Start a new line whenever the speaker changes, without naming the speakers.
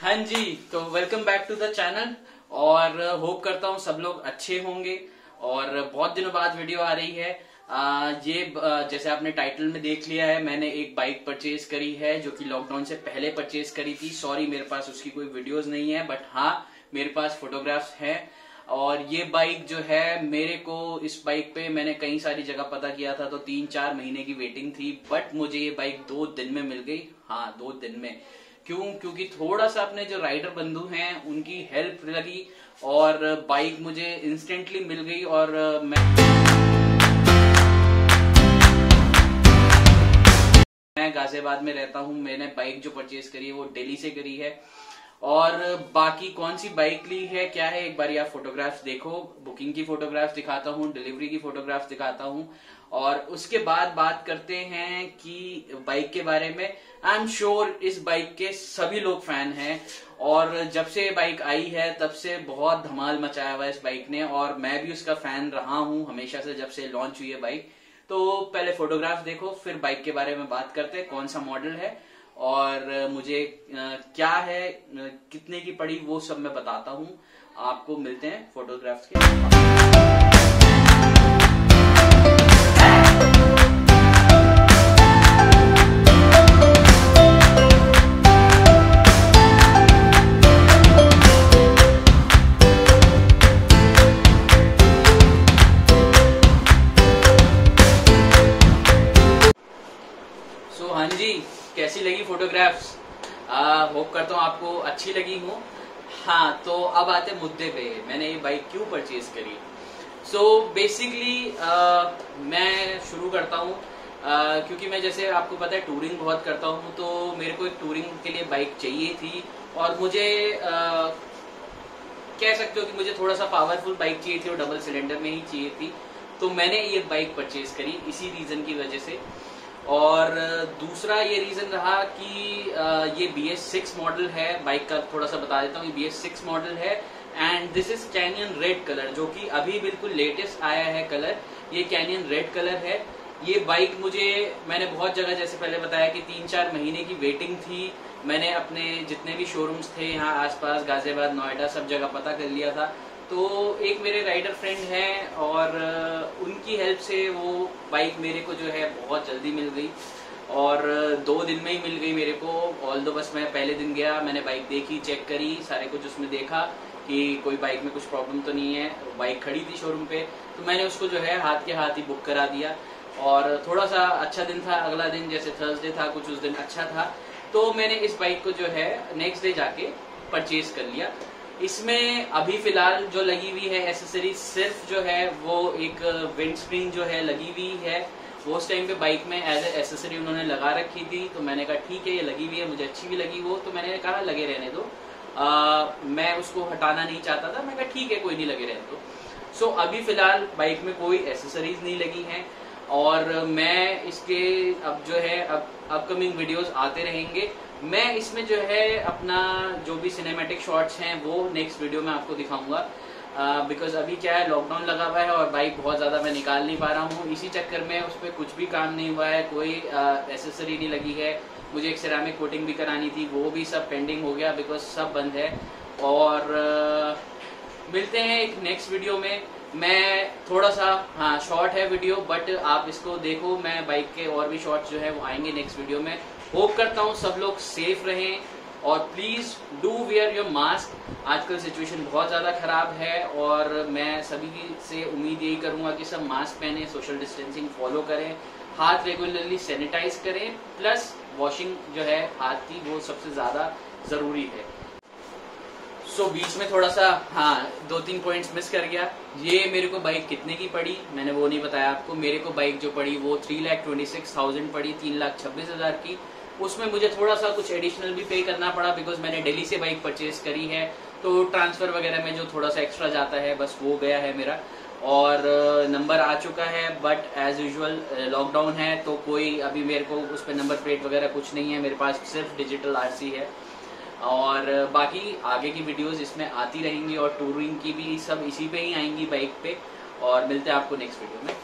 हाँ जी तो welcome back to the channel और होप करता हूँ सब लोग अच्छे होंगे और बहुत दिनों बाद वीडियो आ रही है। आ, ये जैसे आपने टाइटल में देख लिया है मैंने एक बाइक परचेज करी है जो कि लॉकडाउन से पहले परचेज करी थी। सॉरी मेरे पास उसकी कोई वीडियोस नहीं है बट हाँ मेरे पास फोटोग्राफ्स हैं। और ये बाइक जो है मेरे को इस बाइक पे मैंने कई सारी जगह पता किया था तो तीन चार महीने की वेटिंग थी बट मुझे ये बाइक दो दिन में मिल गई। हाँ दो दिन में। क्यों? क्योंकि थोड़ा सा अपने जो राइडर बंधु हैं, उनकी हेल्प लगी और बाइक मुझे इंस्टेंटली मिल गई और मैं मैं गाजियाबाद में रहता हूँ। मैंने बाइक जो परचेज करी है, वो दिल्ली से करी है। और बाकी कौन सी बाइक ली है, क्या है, एक बार आप फोटोग्राफ्स देखो। बुकिंग की फोटोग्राफ्स दिखाता हूँ डिलीवरी की फोटोग्राफ्स दिखाता हूँ। और उसके बाद बात करते हैं कि बाइक के बारे में। आई एम श्योर इस बाइक के सभी लोग फ़ैन हैं और जब से बाइक आई है, तब से बहुत धमाल मचाया हुआ है इस बाइक ने और मैं भी उसका फ़ैन रहा हूँ हमेशा से जब से लॉन्च हुई है बाइक तो पहले फोटोग्राफ देखो, फिर बाइक के बारे में बात करते हैं, कौन सा मॉडल है और मुझे क्या है कितने की पड़ी वो सब मैं बताता हूँ। आपको मिलते हैं फोटोग्राफ्स के कैसी लगी फोटोग्राफ्स होप करता हूँ आपको अच्छी लगी हूँ। हाँ तो अब आते मुद्दे पे। मैंने ये बाइक क्यों परचेज करी? सो so, बेसिकली मैं शुरू करता हूँ। क्योंकि मैं जैसे आपको पता है टूरिंग बहुत करता हूँ तो मेरे को एक टूरिंग के लिए बाइक चाहिए थी। और मुझे आ, कह सकते हो कि मुझे थोड़ा सा पावरफुल बाइक चाहिए थी और डबल सिलेंडर में ही चाहिए थी। तो मैंने ये बाइक परचेज करी इसी रीजन की वजह से। और दूसरा ये रीजन रहा कि ये बी एस सिक्स मॉडल है। बाइक का थोड़ा सा बता देता हूँ बी एस सिक्स मॉडल है। And this is canyon red colour जो कि अभी बिल्कुल लेटेस्ट आया है कलर ये कैनियन रेड कलर है। ये बाइक मुझे, मैंने बहुत जगह जैसे पहले बताया कि तीन चार महीने की वेटिंग थी। मैंने अपने जितने भी शोरूम्स थे यहाँ आसपास, गाजियाबाद, नोएडा, सब जगह पता कर लिया था। तो एक मेरे राइडर फ्रेंड हैं और उनकी हेल्प से वो बाइक मेरे को जो है बहुत जल्दी मिल गई। और दो दिन में ही मिल गई मेरे को। ऑल दो बस मैं पहले दिन गया, मैंने बाइक देखी चेक करी, सारे कुछ उसमें देखा कि कोई बाइक में कुछ प्रॉब्लम तो नहीं है। बाइक खड़ी थी शोरूम पे तो मैंने उसको जो है हाथ के हाथ ही बुक करा दिया। और थोड़ा सा अच्छा दिन था, अगला दिन जैसे थर्सडे था, कुछ उस दिन अच्छा था। तो मैंने इस बाइक को जो है नेक्स्ट डे जाके परचेज कर लिया। इसमें अभी फ़िलहाल जो लगी हुई है एसेसरी सिर्फ़ जो है वो एक विंड स्क्रीन जो है लगी हुई है। वो उस टाइम पे बाइक में एज ए एसेसरी उन्होंने लगा रखी थी तो मैंने कहा ठीक है ये लगी हुई है मुझे अच्छी भी लगी वो। तो मैंने कहा लगे रहने दो। आ, मैं उसको हटाना नहीं चाहता था मैं कहा ठीक है कोई नहीं लगे रहने दो। सो अभी फ़िलहाल बाइक में कोई एसेसरीज नहीं लगी हैं। और मैं इसके अब जो है अब अपकमिंग वीडियोस आते रहेंगे। मैं इसमें जो है अपना जो भी सिनेमेटिक शॉट्स हैं वो नेक्स्ट वीडियो में आपको दिखाऊँगा। बिकॉज़ uh, अभी क्या है लॉकडाउन लगा हुआ है और बाइक बहुत ज़्यादा मैं निकाल नहीं पा रहा हूँ। इसी चक्कर में उस पर कुछ भी काम नहीं हुआ है कोई एसेसरी uh, नहीं लगी है। मुझे एक सिरामिक कोटिंग भी करानी थी वो भी सब पेंडिंग हो गया बिकॉज़ सब बंद है। और uh, मिलते हैं एक नेक्स्ट वीडियो में। मैं थोड़ा सा हाँ शॉर्ट है वीडियो बट आप इसको देखो, मैं बाइक के और भी शॉर्ट्स जो है वो आएँगे नेक्स्ट वीडियो में। होप करता हूँ सब लोग सेफ़ रहें और please do wear your mask आजकल सिचुएशन बहुत ज़्यादा खराब है और मैं सभी से उम्मीद यही करूँगा कि सब मास्क पहने सोशल डिस्टेंसिंग फॉलो करें, हाथ रेगुलरली सैनिटाइज करें प्लस वॉशिंग जो है हाथ की वो सबसे ज़्यादा ज़रूरी है। सो so, बीच में थोड़ा सा हाँ दो तीन पॉइंट्स मिस कर गया। ये मेरे को बाइक कितने की पड़ी? मैंने वो नहीं बताया आपको। मेरे को बाइक जो पड़ी वो three lakh twenty six thousand पड़ी तीन लाख छब्बीस हज़ार की। उसमें मुझे थोड़ा सा कुछ एडिशनल भी पे करना पड़ा बिकॉज़ मैंने दिल्ली से बाइक परचेज करी है। तो ट्रांसफ़र वगैरह में जो थोड़ा सा एक्स्ट्रा जाता है बस वो गया है मेरा। और नंबर आ चुका है बट एज यूजल लॉकडाउन है तो कोई अभी मेरे को उस पर नंबर प्लेट वगैरह कुछ नहीं है। मेरे पास सिर्फ़ डिजिटल आरसी है। और बाकी आगे की वीडियोस इसमें आती रहेंगी और टूरिंग की भी सब इसी पे ही आएँगी बाइक पे। और मिलते हैं आपको नेक्स्ट वीडियो में।